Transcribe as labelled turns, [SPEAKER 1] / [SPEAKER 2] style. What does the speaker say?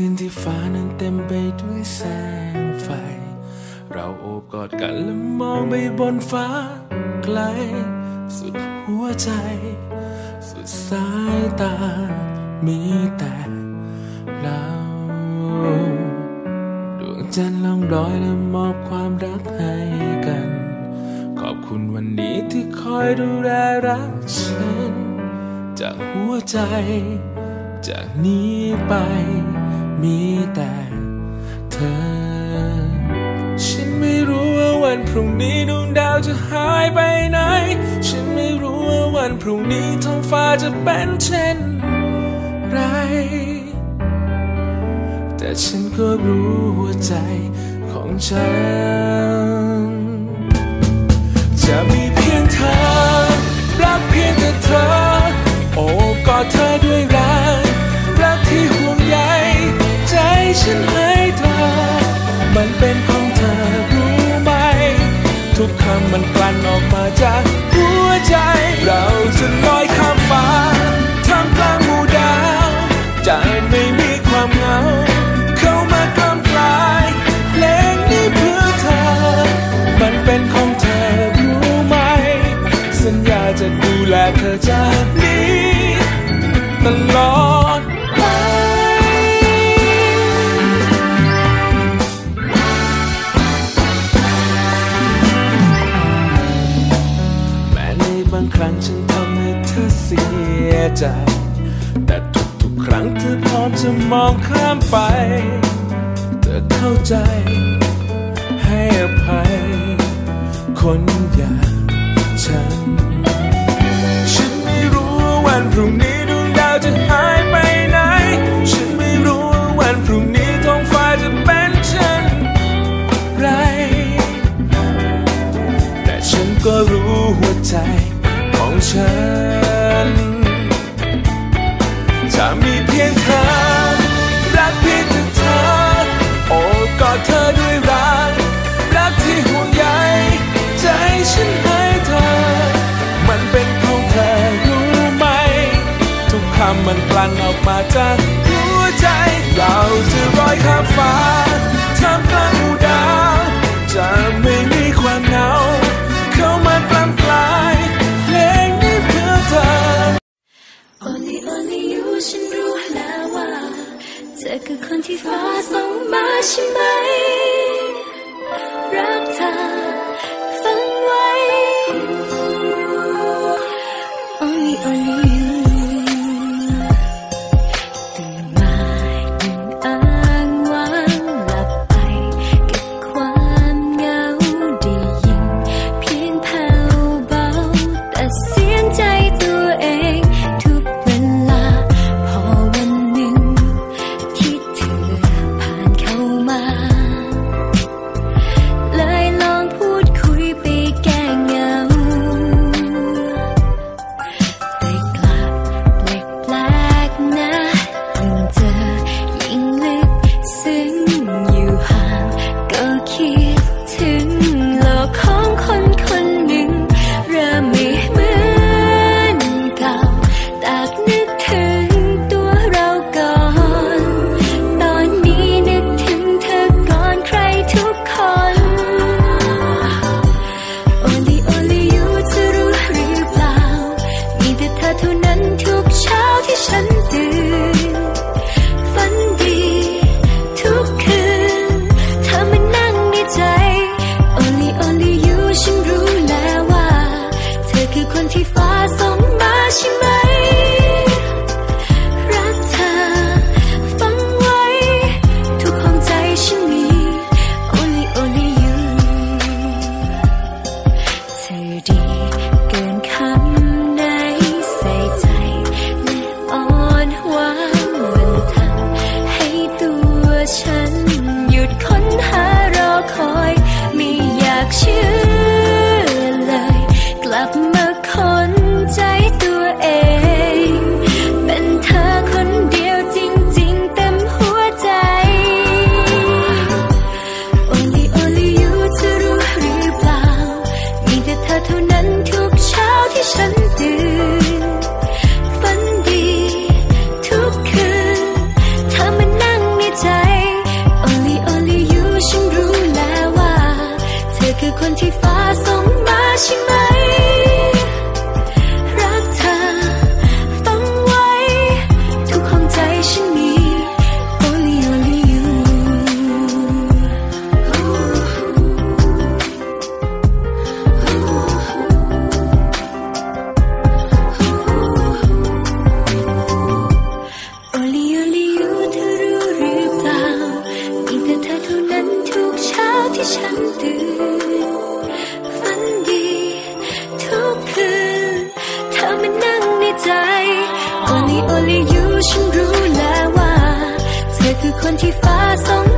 [SPEAKER 1] คืนที่ฟ้านั้นเต็มไปด้วยแสงไฟ เราโอบกอดกันและมองไปบนฟ้าไกล สุดหัวใจ สุดสายตา มีแต่เราดวงจันทร์ลองรอยและมอบความรักให้กัน ขอบคุณวันนี้ที่คอยดูแลรักฉัน จากหัวใจ จากนี้ไป มีแต่เธอ ฉันไม่รู้ว่าวันพรุ่งนี้ดวงดาวจะหายไปไหน ฉันไม่รู้ว่าวันพรุ่งนี้ท้องฟ้าจะเป็นเช่นไร แต่ฉันก็รู้หัวใจของฉัน จะมีเพียงเธอ เธอจากนี้ตลอดไปแม้ในบางครั้งฉันทำให้เธอเสียใจ แต่ทุกๆครั้งเธอพร้อมจะมองข้ามไป เธอเข้าใจ ให้อภัย คนอย่างฉัน รุ่งนี้ดวงดาวจะหายไปไหน ฉันไม่รู้ว่าวันพรุ่งนี้ท้องฟ้าจะเป็นเช่นไร แต่ฉันก็รู้หัวใจของฉัน ทำมันกลั่นออกมาจากหัวใจ เราจะลอยข้ามฟ้าท่ามกลางหมู่ดาว จะไม่มีความเหงาเข้ามากล้ำกลายเพลงนี้เพื่อเธอ
[SPEAKER 2] Only only you ฉันรู้แล้วว่าเธอคือคนที่ฟ้าส่งมาใช่ไหม รักเธอ ฟังไว้ Only only คือคนที่ฟ้าส่งมาใช่ไหม